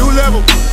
new level.